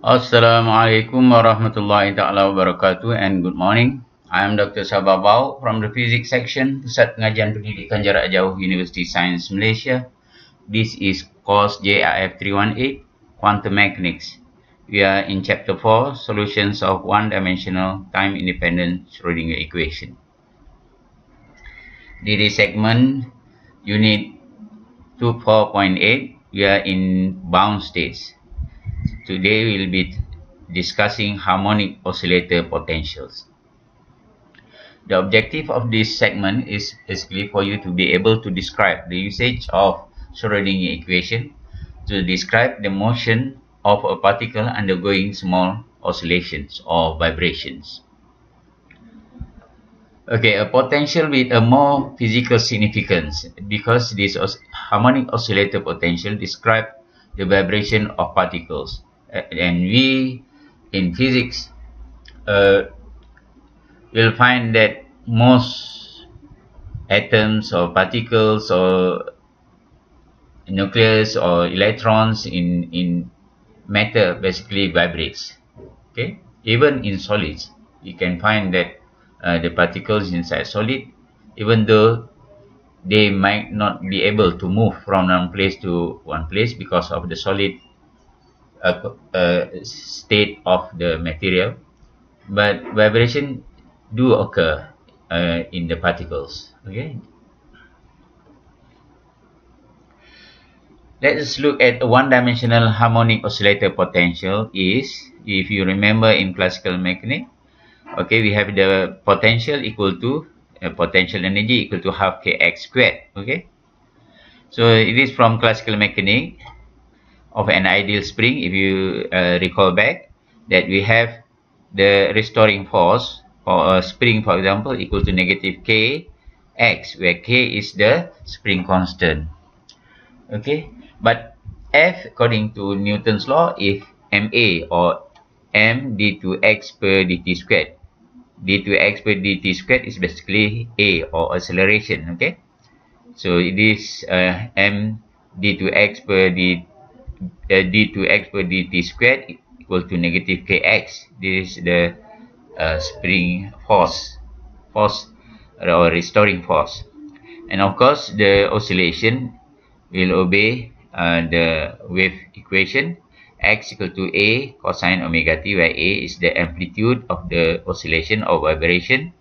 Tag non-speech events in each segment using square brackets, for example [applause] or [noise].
Assalamualaikum warahmatullahi taala wabarakatuh and good morning. I am Dr. Sabah Bau from the Physics section Pusat Pengajian Pendidikan Jarak Jauh University Science Malaysia. This is course JIF 318 Quantum Mechanics. We are in chapter 4 Solutions of One-Dimensional Time-Independent Schrödinger Equation. This segment unit 24.8 we are in bound states. Today we will be discussing harmonic oscillator potentials. The objective of this segment is basically for you to be able to describe the usage of Schrödinger equation to describe the motion of a particle undergoing small oscillations or vibrations. Okay, a potential with a more physical significance because this os harmonic oscillator potential describes the vibration of particles and we in physics uh, will find that most atoms or particles or nucleus or electrons in in matter basically vibrates okay? Even in solids you can find that uh, the particles inside solid even though they might not be able to move from one place to one place because of the solid uh, uh, state of the material, but vibration do occur uh, in the particles. Okay. Let us look at a one-dimensional harmonic oscillator potential is, if you remember in classical mechanics, okay, we have the potential equal to uh, potential energy equal to half kx squared. Okay. So it is from classical mechanics of an ideal spring if you uh, recall back that we have the restoring force for a spring for example equal to negative k x where k is the spring constant. Okay? But f according to newton's law if ma or m d2x per dt squared d2x per dt squared is basically a or acceleration okay? So it is uh, m d2x per dt uh, d2x per dt squared equal to negative kx. This is the uh, spring force, force or restoring force. And of course, the oscillation will obey uh, the wave equation x equal to a cosine omega t where a is the amplitude of the oscillation or vibration.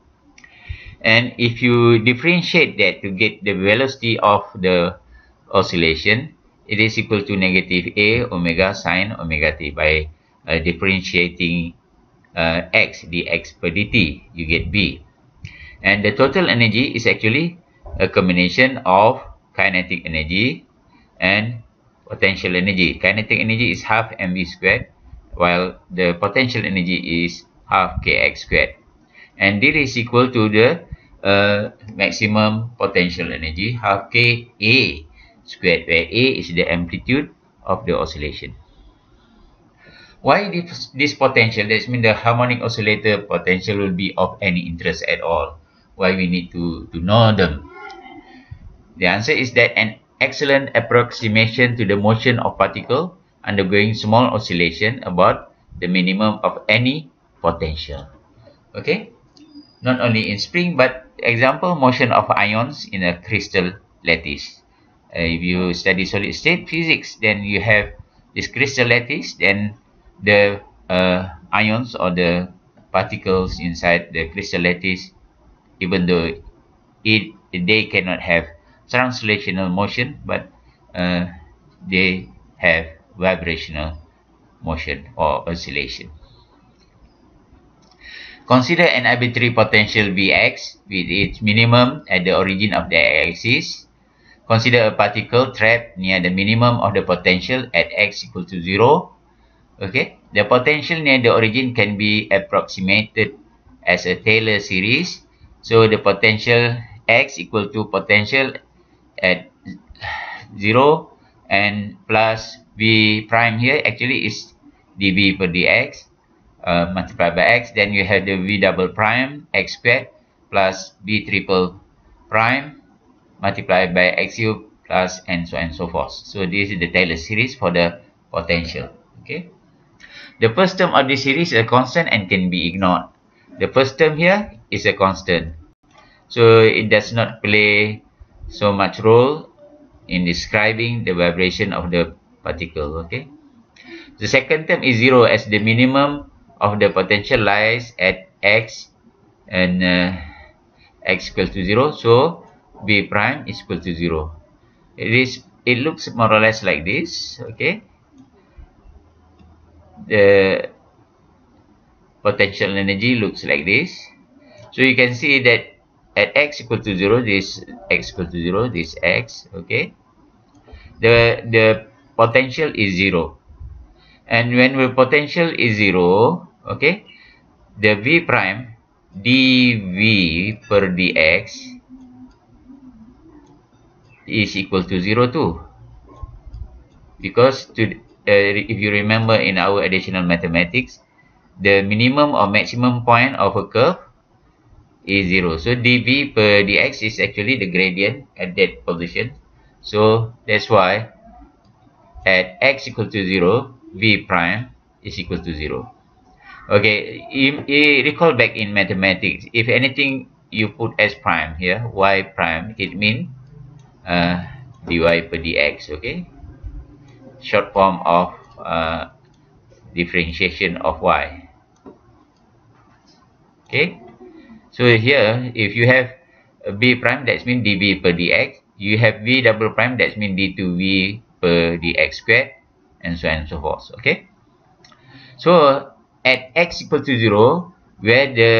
And if you differentiate that to get the velocity of the oscillation, it is equal to negative a omega sine omega t by uh, differentiating uh, x dx per dt you get b. And the total energy is actually a combination of kinetic energy and potential energy. Kinetic energy is half mv squared while the potential energy is half kx squared. And this is equal to the uh, maximum potential energy half ka squared where A is the amplitude of the oscillation. Why this, this potential? That means the harmonic oscillator potential will be of any interest at all. Why we need to, to know them? The answer is that an excellent approximation to the motion of particle undergoing small oscillation about the minimum of any potential. Okay? Not only in spring, but example motion of ions in a crystal lattice. Uh, if you study solid state physics then you have this crystal lattice then the uh, ions or the particles inside the crystal lattice even though it they cannot have translational motion but uh, they have vibrational motion or oscillation. Consider an arbitrary potential Vx with its minimum at the origin of the axis Consider a particle trapped near the minimum of the potential at x equal to 0. Okay, the potential near the origin can be approximated as a Taylor series. So the potential x equal to potential at 0 and plus v prime here actually is dv per dx uh, multiplied by x. Then you have the v double prime x squared plus v triple prime multiplied by x cube plus and so on and so forth. So this is the Taylor series for the potential. Okay. The first term of this series is a constant and can be ignored. The first term here is a constant. So it does not play so much role in describing the vibration of the particle. Okay. The second term is zero as the minimum of the potential lies at x and uh, x equals to zero. So v prime is equal to zero. It is. It looks more or less like this. Okay. The potential energy looks like this. So you can see that at x equal to 0 this x equal to 0 this x okay the the potential is 0 and when the potential is 0 okay the v prime dv per dx is equal to 0 too because to uh, if you remember in our additional mathematics the minimum or maximum point of a curve is 0. So dv per dx is actually the gradient at that position. So that's why at x equal to 0, v prime is equal to 0. Okay, you, you recall back in mathematics, if anything you put s prime here, y prime, it means uh, dy per dx, okay? Short form of uh, differentiation of y. Okay, so here if you have b prime that means dv per dx, you have v double prime that means d2v per dx squared, and so on and so forth. Okay, so at x equal to zero, where the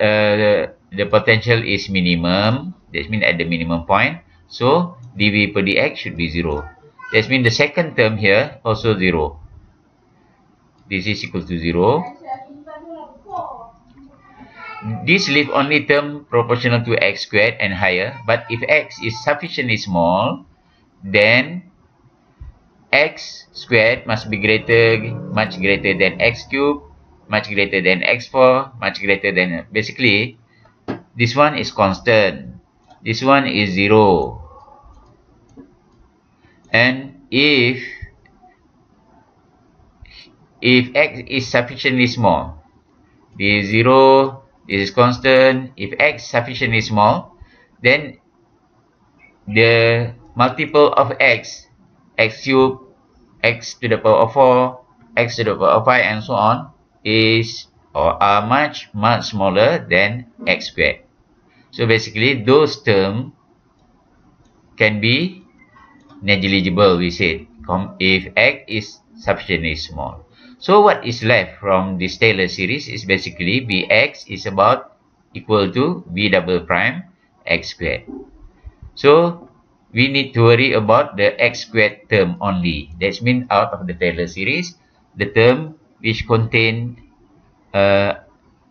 uh, the potential is minimum, that means at the minimum point, so dv per dx should be zero. That means the second term here also zero. This is equal to zero. This leave only term proportional to x squared and higher, but if x is sufficiently small, then x squared must be greater, much greater than x cubed, much greater than x4, much greater than, basically, this one is constant, this one is 0. And if, if x is sufficiently small, the 0, this is constant. If x sufficiently small, then the multiple of x, x cube, x to the power of 4, x to the power of 5, and so on, is or are much, much smaller than x squared. So basically, those terms can be negligible, we said, if x is sufficiently small. So what is left from this Taylor series is basically Vx is about equal to V double prime x squared. So we need to worry about the x squared term only. That means out of the Taylor series, the term which contain uh,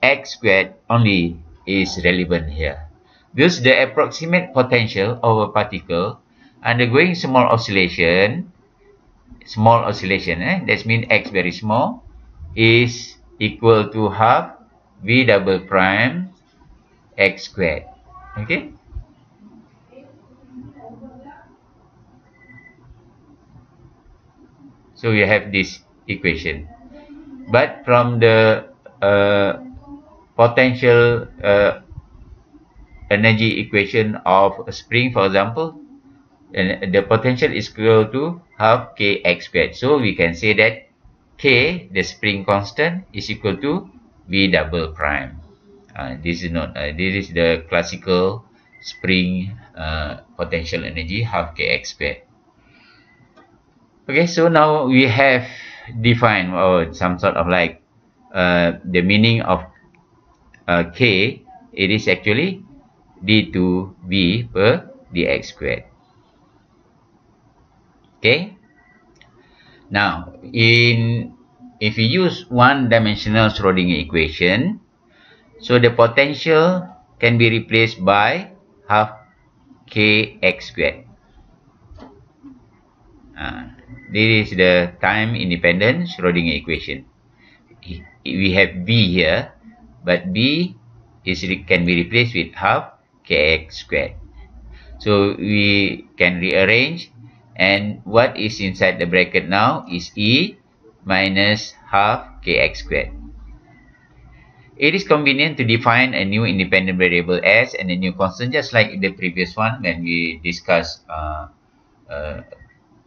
x squared only is relevant here. Thus, the approximate potential of a particle undergoing small oscillation small oscillation eh? That means x very small is equal to half v double prime x squared. Okay? So we have this equation. But from the uh, potential uh, energy equation of a spring for example and the potential is equal to half kx squared. So we can say that k, the spring constant, is equal to v double prime. Uh, this is not uh, this is the classical spring uh, potential energy half kx squared. Okay, so now we have defined or some sort of like uh, the meaning of uh, k. It is actually d2v per dx squared. Okay. Now, in if we use one-dimensional Schrodinger equation, so the potential can be replaced by half kx squared. Uh, this is the time-independent Schrodinger equation. We have b here, but b is can be replaced with half kx squared. So we can rearrange and what is inside the bracket now is E minus half kx squared. It is convenient to define a new independent variable s and a new constant just like the previous one when we discussed uh, uh,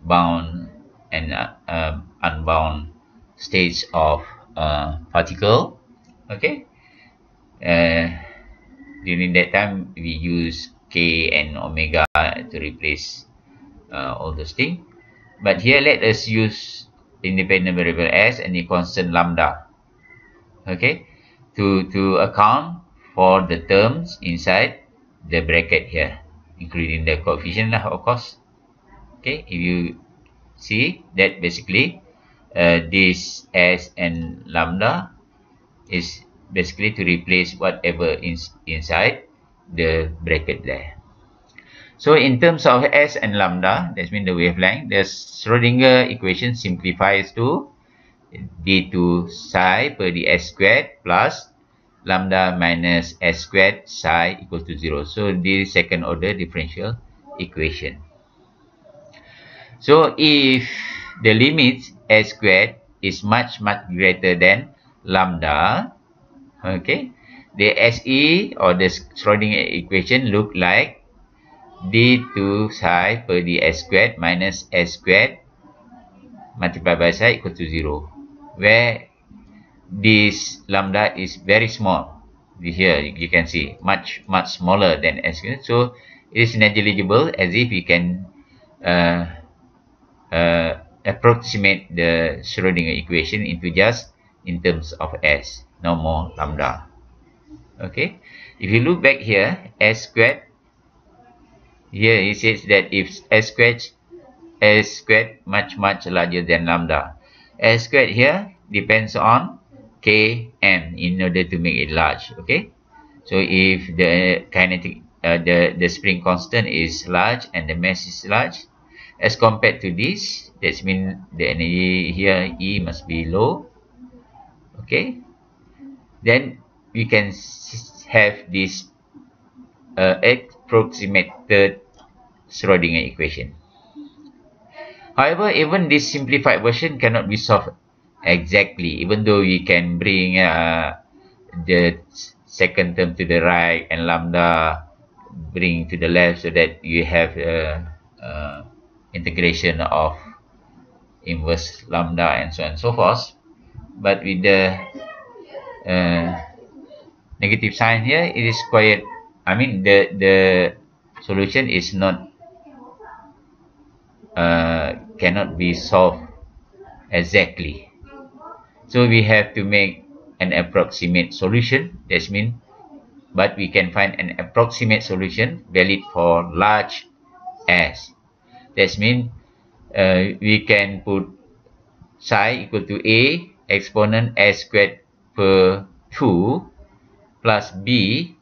bound and uh, uh unbound states of uh, particle. Okay. Uh, during that time, we use k and omega to replace all those things. But here, let us use independent variable s and the constant lambda. Okay. To, to account for the terms inside the bracket here, including the coefficient of course. Okay. If you see that basically uh, this s and lambda is basically to replace whatever is inside the bracket there. So in terms of s and lambda, that means the wavelength, the Schrodinger equation simplifies to d2 psi per ds squared plus lambda minus s squared psi equals to 0. So this second order differential equation. So if the limit s squared is much much greater than lambda okay the se or the Schrodinger equation look like d2 psi per ds squared minus s squared multiplied by psi equal to 0 where this lambda is very small. Here you can see much much smaller than s squared. So it is negligible as if you can uh, uh, approximate the Schrodinger equation into just in terms of s, no more lambda. Okay, if you look back here, s squared, here it says that if s squared, s squared much much larger than lambda. s squared here depends on km in order to make it large. Okay, so if the kinetic, uh, the the spring constant is large and the mass is large, as compared to this, that means the energy here E must be low. Okay. Then we can have this uh, approximated Schrodinger equation. However, even this simplified version cannot be solved exactly, even though we can bring uh, the second term to the right and lambda bring to the left so that you have uh, uh, integration of inverse lambda and so on and so forth but with the uh, negative sign here it is quite I mean the the solution is not uh, cannot be solved exactly. So we have to make an approximate solution. That means but we can find an approximate solution valid for large s. That means uh, we can put psi equal to a exponent s squared per 2 plus b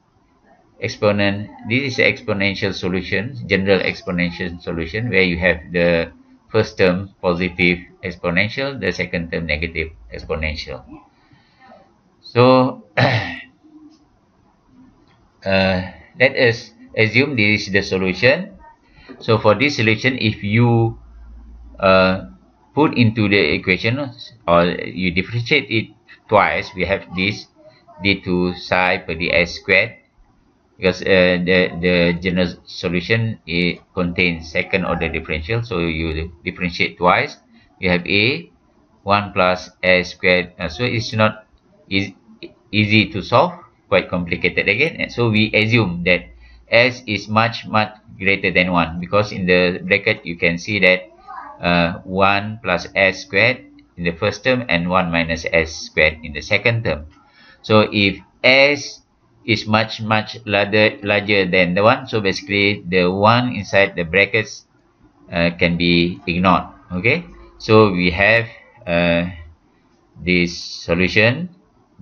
exponent this is the exponential solution general exponential solution where you have the first term positive exponential the second term negative exponential. So [clears throat] uh, let us assume this is the solution. So for this solution if you uh, put into the equation or you differentiate it twice we have this d2 psi per ds squared because uh, the the general solution it contains second order differential. So you differentiate twice. You have a 1 plus s squared. Uh, so it's not is easy to solve. Quite complicated again. And so we assume that s is much much greater than 1 because in the bracket you can see that uh, 1 plus s squared in the first term and 1 minus s squared in the second term. So if s is much much larger, larger than the 1, so basically the 1 inside the brackets uh, can be ignored. Okay, so we have uh, this solution.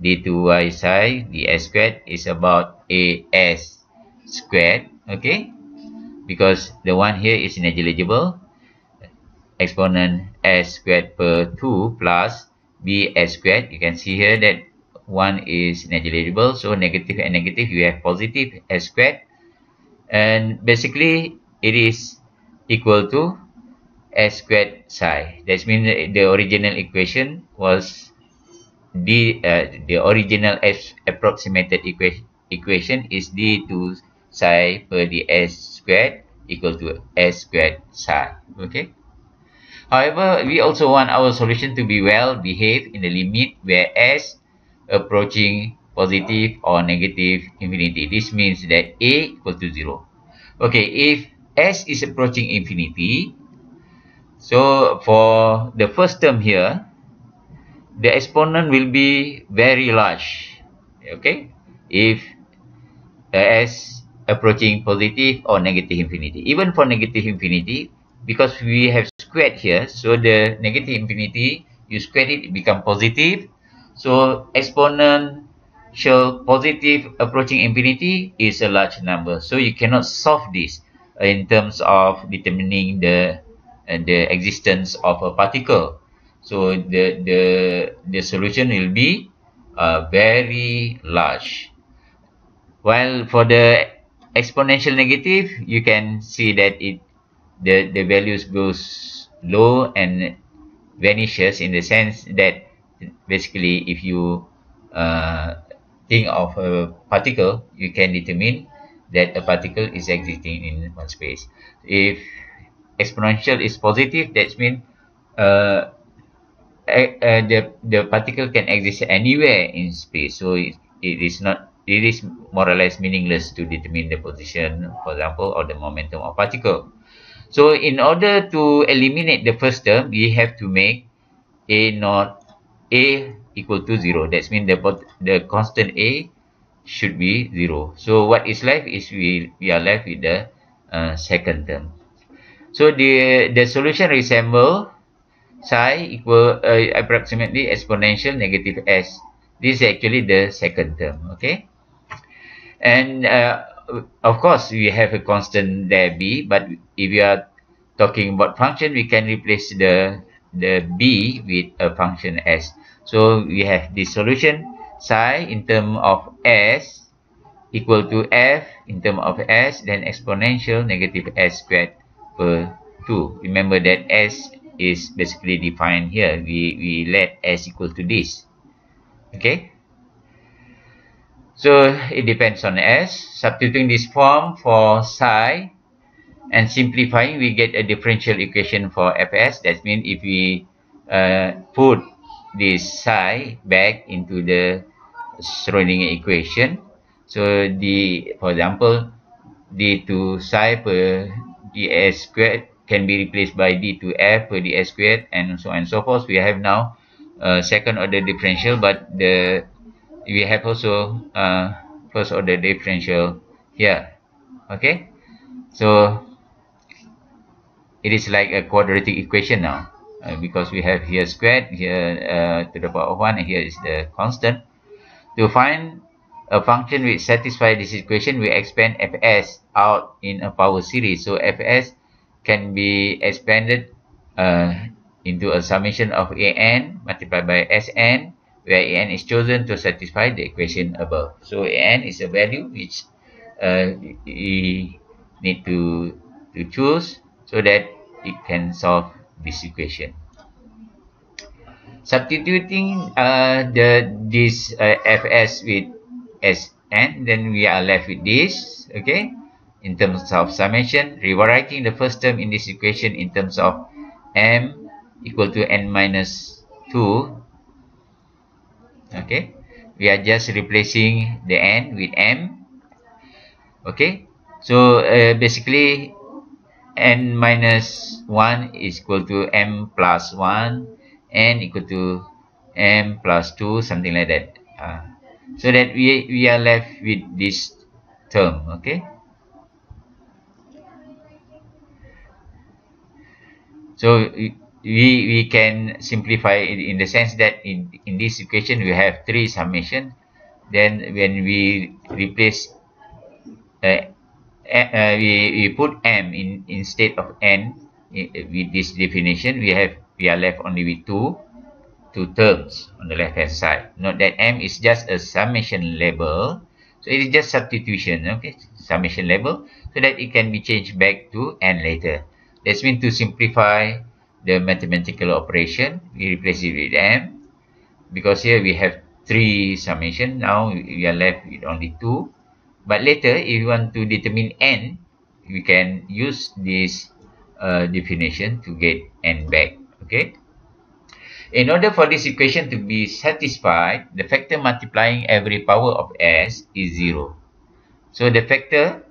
D2y psi ds squared is about as squared. Okay? Because the one here is negligible exponent s squared per 2 plus b s squared. You can see here that 1 is negligible. So negative and negative, you have positive s squared. And basically, it is equal to s squared psi. That means the original equation was d. Uh, the original s approximated equation equation is d2 psi per ds squared equal to s squared psi. Okay. However, we also want our solution to be well behaved in the limit where s approaching positive or negative infinity. This means that a equal to 0. Okay, if s is approaching infinity, so for the first term here, the exponent will be very large. Okay, if s approaching positive or negative infinity. Even for negative infinity, because we have squared here, so the negative infinity, you square it, it become positive. So exponential positive approaching infinity is a large number. So you cannot solve this in terms of determining the uh, the existence of a particle. So the the the solution will be uh, very large. While for the exponential negative, you can see that it the the values goes low and vanishes in the sense that basically if you uh, think of a particle you can determine that a particle is existing in one space. If exponential is positive that means uh, uh, the the particle can exist anywhere in space. So it, it is not it is more or less meaningless to determine the position for example or the momentum of particle. So in order to eliminate the first term, we have to make a not a equal to 0. That means the, the constant a should be 0. So what is left is we, we are left with the uh, second term. So the, the solution resemble psi equal uh, approximately exponential negative s. This is actually the second term. Okay. And uh, of course, we have a constant there b, but if we are talking about function, we can replace the the b with a function s. So we have this solution psi in term of s equal to f in term of s, then exponential negative s squared per 2. Remember that s is basically defined here. We, we let s equal to this. Okay. So it depends on S. Substituting this form for psi and simplifying, we get a differential equation for Fs. That means if we uh, put this psi back into the Schrodinger equation, so the, for example, d2 psi per ds squared can be replaced by d2f per ds squared and so on and so forth. We have now uh, second order differential, but the we have also uh, first order differential here. Okay? So it is like a quadratic equation now uh, because we have here squared here uh, to the power of 1 and here is the constant to find a function which satisfies this equation we expand fs out in a power series so fs can be expanded uh, into a summation of an multiplied by sn where an is chosen to satisfy the equation above. So an is a value which uh, we need to, to choose so that it can solve this equation. Substituting uh, the this uh, fs with sn, then we are left with this, okay? In terms of summation, rewriting the first term in this equation in terms of m equal to n minus 2 okay we are just replacing the n with m okay so uh, basically n minus 1 is equal to m plus 1 n equal to m plus 2 something like that. Uh, so that we we are left with this term okay? So we we can simplify it in the sense that in in this equation we have three summation. Then when we replace uh, uh, we, we put m in instead of n with this definition we have we are left only with two two terms on the left hand side note that m is just a summation label so it is just substitution okay summation label so that it can be changed back to n later That's mean to simplify the mathematical operation, we replace it with m. Because here we have three summation, now we are left with only two. But later, if you want to determine n, we can use this uh, definition to get n back. Okay. In order for this equation to be satisfied, the factor multiplying every power of s is 0. So the factor,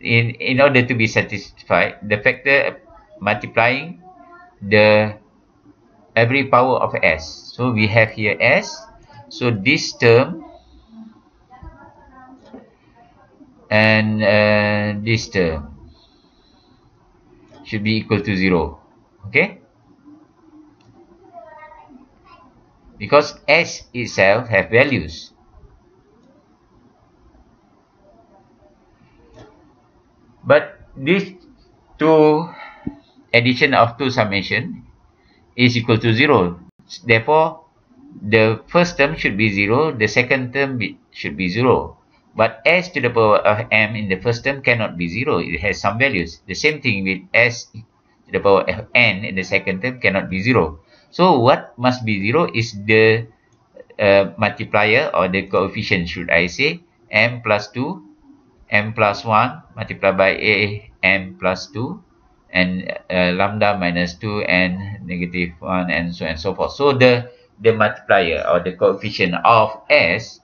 in, in order to be satisfied, the factor multiplying the every power of s. So we have here s. So this term and uh, this term should be equal to 0. Okay. because s itself have values. But this two addition of two summation is equal to 0. Therefore, the first term should be 0, the second term should be 0. But s to the power of m in the first term cannot be 0. It has some values. The same thing with s to the power of n in the second term cannot be 0. So what must be 0 is the uh, multiplier or the coefficient should I say m plus 2 m plus 1 multiplied by a m plus 2 and uh, lambda minus 2 and negative 1 and so and so forth. So the the multiplier or the coefficient of s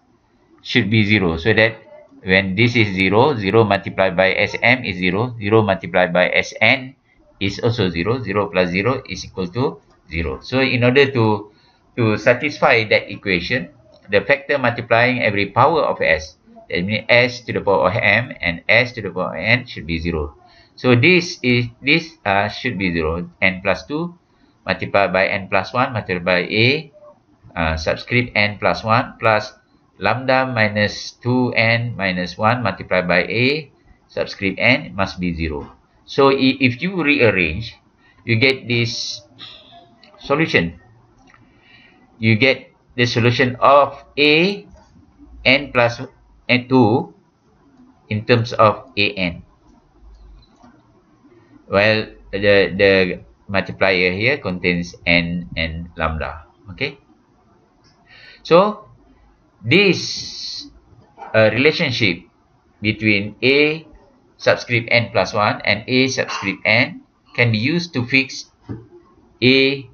should be 0 so that when this is 0 0 multiplied by sm is 0 0 multiplied by sn is also 0 0 plus 0 is equal to 0. So in order to to satisfy that equation, the factor multiplying every power of s, that means s to the power of m and s to the power of n should be 0. So this is this uh, should be 0. n plus 2 multiplied by n plus 1 multiplied by a uh, subscript n plus 1 plus lambda minus 2n minus 1 multiplied by a subscript n must be 0. So if you rearrange, you get this solution. You get the solution of a n plus n2 in terms of a n. Well, the, the multiplier here contains n and lambda. Okay. So, this uh, relationship between a subscript n plus 1 and a subscript n can be used to fix a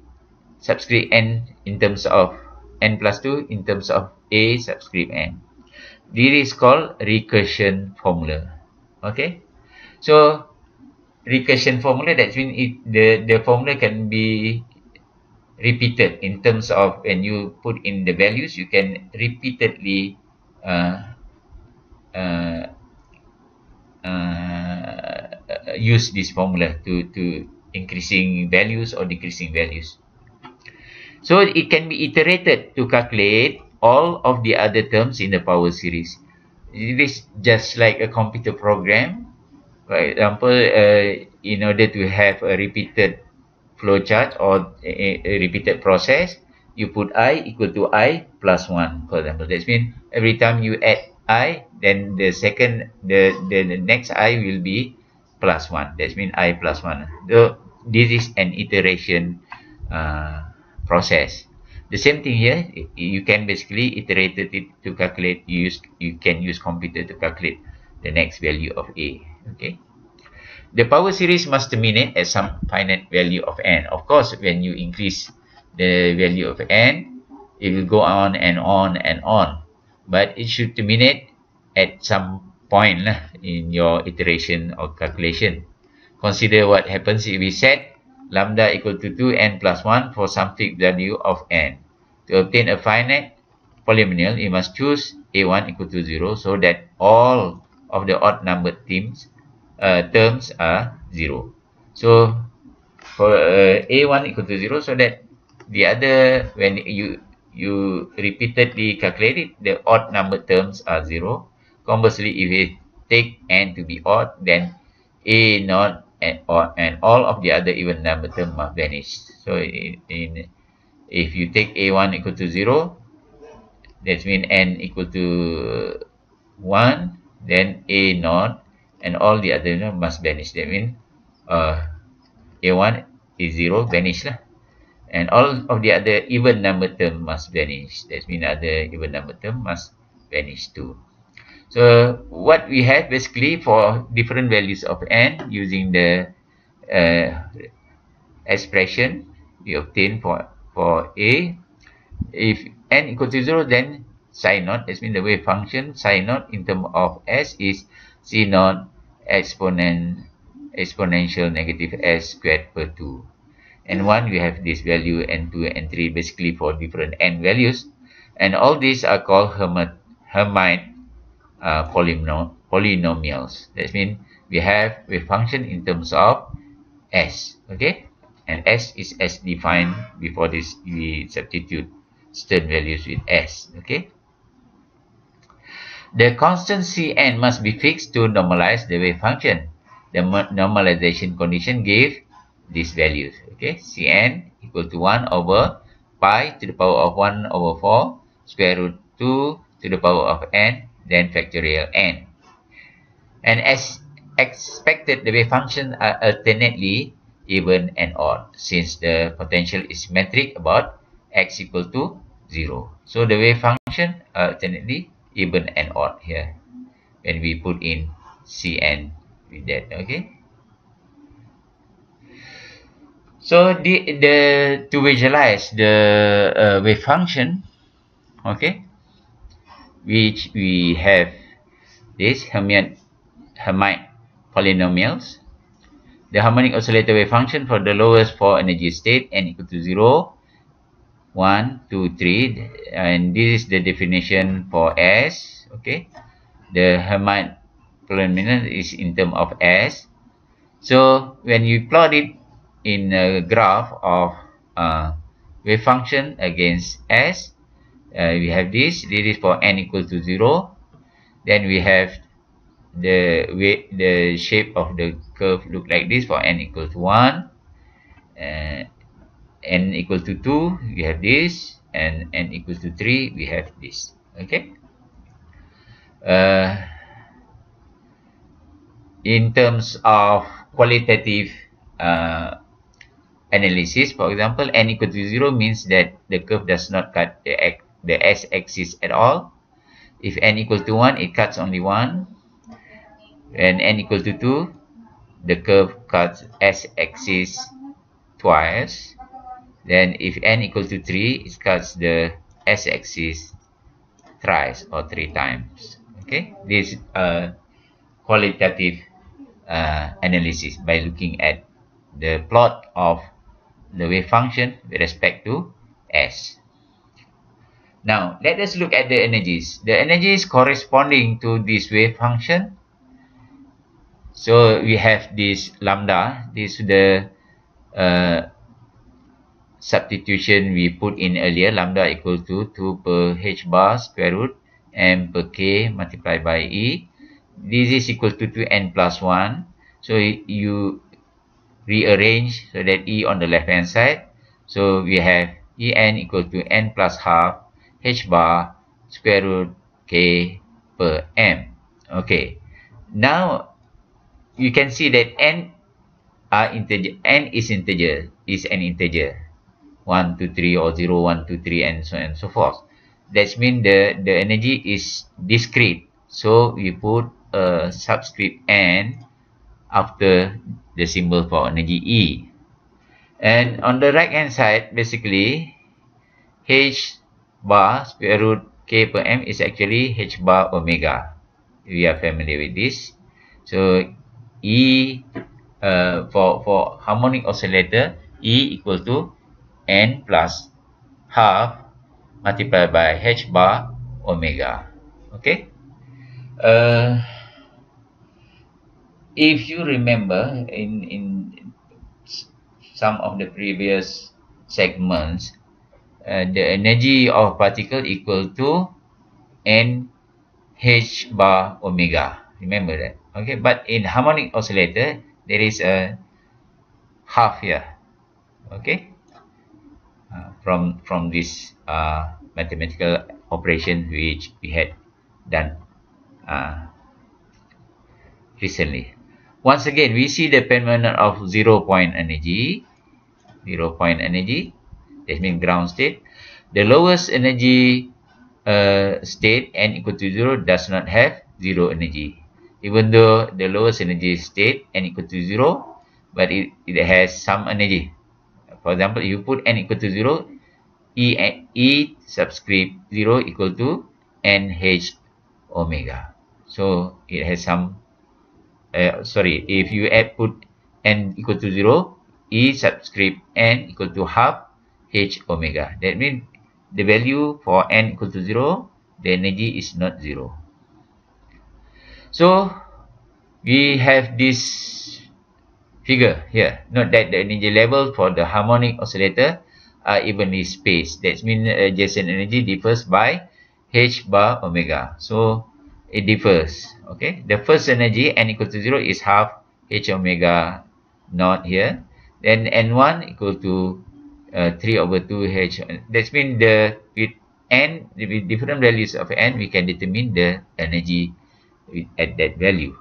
subscript n in terms of n plus 2 in terms of a subscript n. This is called recursion formula. Okay. So, recursion formula that means it, the, the formula can be repeated in terms of when you put in the values, you can repeatedly uh, uh, uh, use this formula to, to increasing values or decreasing values. So it can be iterated to calculate all of the other terms in the power series. It is just like a computer program. For example, uh, in order to have a repeated flowchart or a, a repeated process, you put i equal to i plus 1, for example. That means every time you add i, then the second, the, the, the next i will be plus 1. That means i plus 1. So this is an iteration uh, process. The same thing here, you can basically iterate it to calculate, you, use, you can use computer to calculate the next value of A. Okay. The power series must terminate at some finite value of n. Of course, when you increase the value of n, it will go on and on and on. But it should terminate at some point lah, in your iteration or calculation. Consider what happens if we set lambda equal to 2n plus 1 for some fixed value of n. To obtain a finite polynomial, you must choose a1 equal to 0 so that all of the odd numbered terms, terms are 0. So, for uh, a1 equal to 0 so that the other, when you you repeatedly calculate it, the odd number terms are 0. Conversely, if you take n to be odd, then a not and or and all of the other even number term must vanish. So in, in if you take a1 equal to 0, that means n equal to 1, then a naught and all the other must vanish. That means uh, A1 is 0, vanish lah. And all of the other even number term must vanish. That means other even number term must vanish too. So what we have basically for different values of n using the uh, expression we obtain for, for a, if n equal to 0 then psi naught, that means the wave function psi naught in term of s is naught exponent exponential negative s squared per 2 and 1 we have this value and 2 and 3 basically for different n values. And all these are called Hermite, Hermite uh, polynom polynomials. That means we have a function in terms of s okay? And s is as defined before this we substitute certain values with s okay the constant cn must be fixed to normalize the wave function the normalization condition gives these values. Okay, Cn equal to 1 over pi to the power of 1 over 4 square root 2 to the power of n then factorial n. And as expected, the wave functions are alternately even and odd since the potential is symmetric about x equal to 0. So the wave function alternately even and odd here when we put in Cn with that. Okay. So the the to visualize the uh, wave function, okay, which we have this Hermite Hermite polynomials. The harmonic oscillator wave function for the lowest four energy state n equal to 0, 1, 2, 3 and this is the definition for S okay? The Hermite polynomial is in term of S. So when you plot it in a graph of uh, wave function against s uh, we have this this is for n equal to 0 then we have the way the shape of the curve look like this for n equal to 1 uh, n equal to 2 we have this and n equals to 3 we have this okay uh, in terms of qualitative uh, analysis, for example, n equal to 0 means that the curve does not cut the, the s-axis at all. If n equal to 1, it cuts only 1. and n equal to 2, the curve cuts s-axis twice. Then if n equal to 3, it cuts the s-axis thrice or three times. Okay, this is a qualitative uh, analysis by looking at the plot of the wave function with respect to S. Now, let us look at the energies. The energies corresponding to this wave function. So, we have this lambda. This is the uh, substitution we put in earlier. Lambda equal to 2 per h bar square root m per k multiplied by e. This is equal to 2n plus 1. So, you rearrange so that E on the left hand side. So we have En equal to n plus half h bar square root k per m. Okay. Now you can see that n are integer. n is integer is an integer. 1, 2, 3 or 0, 1, 2, 3 and so on and so forth. That means the, the energy is discrete. So we put a subscript n after the symbol for energy E. And on the right hand side, basically, H bar square root K per M is actually H bar omega. We are familiar with this. So, E uh, for, for harmonic oscillator, E equal to N plus half multiplied by H bar omega. Okay. Uh, if you remember in in some of the previous segments uh, the energy of particle equal to n h bar omega. Remember that? Okay? But in harmonic oscillator there is a half here. Okay uh, from from this uh, mathematical operation which we had done uh, recently once again, we see the phenomenon of zero point energy. Zero point energy, that means ground state. The lowest energy uh, state n equal to zero does not have zero energy. Even though the lowest energy state n equal to zero, but it, it has some energy. For example, you put n equal to zero, E, e subscript 0 equal to NH omega. So it has some, uh, sorry, if you add put n equal to 0, E subscript n equal to half H omega. That means the value for n equal to 0, the energy is not 0. So we have this figure here. Note that the energy level for the harmonic oscillator are evenly spaced. That means adjacent energy differs by h bar omega. So it differs. Okay. The first energy n equal to 0 is half h omega naught here. Then n1 equal to uh, 3 over 2 h. That means the with n with different values of n we can determine the energy at that value.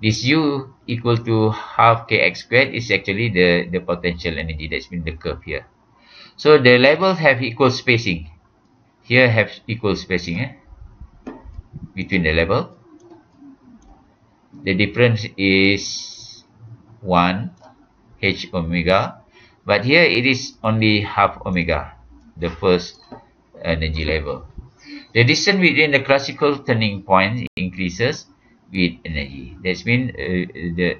This u equal to half kx squared is actually the the potential energy. That's been the curve here. So the levels have equal spacing. Here have equal spacing eh, between the level. The difference is 1 h omega. But here it is only half omega, the first energy level. The distance between the classical turning points increases with energy. That means uh, the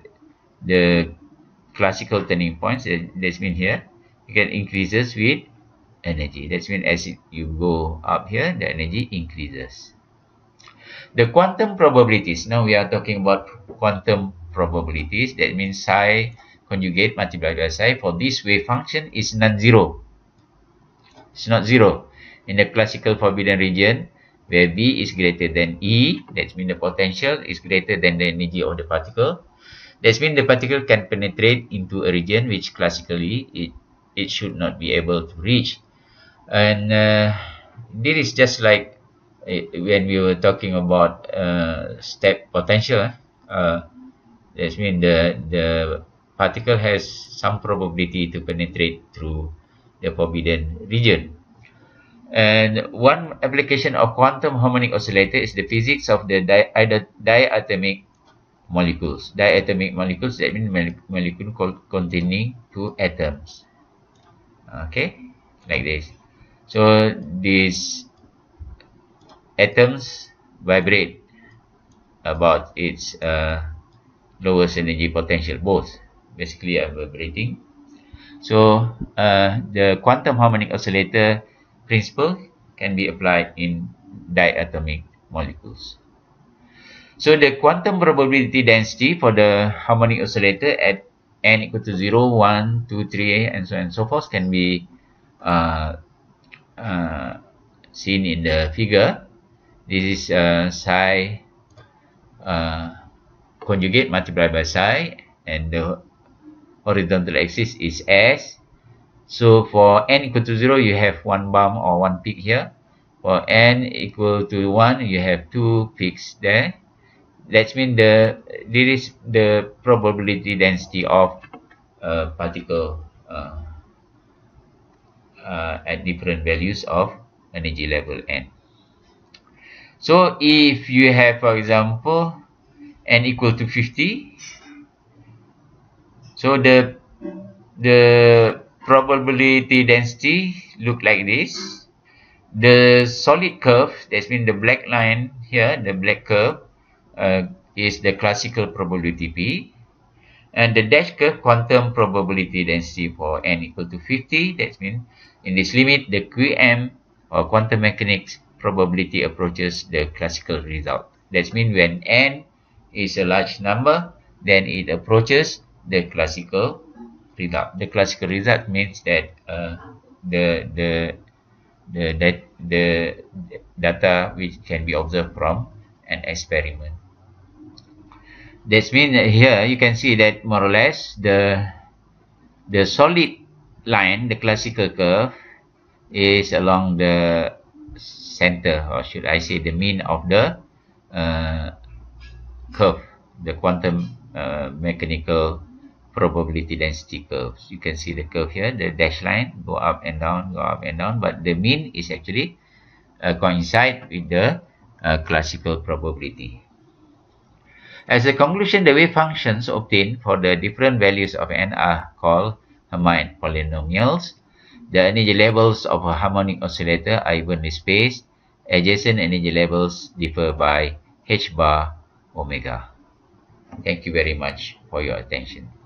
the classical turning points. Uh, that means here get increases with energy. That means as you go up here, the energy increases. The quantum probabilities. Now we are talking about quantum probabilities. That means psi conjugate multiplied by psi for this wave function is non-zero. It's not zero. In the classical forbidden region, where V is greater than E, that means the potential is greater than the energy of the particle. That means the particle can penetrate into a region which classically it it should not be able to reach and uh, this is just like uh, when we were talking about uh, step potential uh, that means the the particle has some probability to penetrate through the forbidden region and one application of quantum harmonic oscillator is the physics of the di diatomic molecules. Diatomic molecules that means molecule containing two atoms. Okay like this. So these atoms vibrate about its uh, lowest energy potential both. Basically are vibrating. So uh, the quantum harmonic oscillator principle can be applied in diatomic molecules so the quantum probability density for the harmonic oscillator at n equal to 0, 1, 2, 3, and so on and so forth can be uh, uh, seen in the figure. This is uh, psi uh, conjugate multiplied by psi and the horizontal axis is s. So for n equal to 0, you have one bump or one peak here. For n equal to 1, you have two peaks there that means the this is the probability density of particle uh, uh, at different values of energy level n. So if you have, for example, n equal to 50, so the the probability density look like this. The solid curve, that means the black line here, the black curve, uh, is the classical probability P. And the dash curve quantum probability density for n equal to 50. That means in this limit, the QM or quantum mechanics probability approaches the classical result. That means when n is a large number, then it approaches the classical result. The classical result means that uh, the the the that the data which can be observed from an experiment. That means that here you can see that more or less the the solid line, the classical curve, is along the center, or should I say the mean of the uh, curve, the quantum uh, mechanical probability density curves. You can see the curve here, the dash line go up and down, go up and down, but the mean is actually uh, coincide with the uh, classical probability. As a conclusion, the wave functions obtained for the different values of n are called Hermite polynomials. The energy levels of a harmonic oscillator are evenly spaced. Adjacent energy levels differ by h bar omega. Thank you very much for your attention.